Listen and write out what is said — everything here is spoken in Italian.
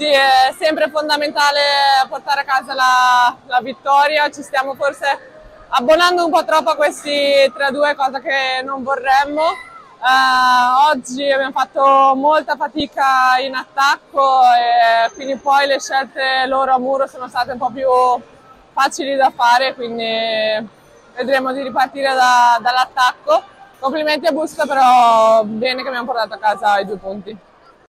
Sì, è sempre fondamentale portare a casa la, la vittoria, ci stiamo forse abbonando un po' troppo a questi 3-2, cosa che non vorremmo. Uh, oggi abbiamo fatto molta fatica in attacco e quindi poi le scelte loro a muro sono state un po' più facili da fare, quindi vedremo di ripartire da, dall'attacco. Complimenti a Busto, però bene che abbiamo portato a casa i due punti.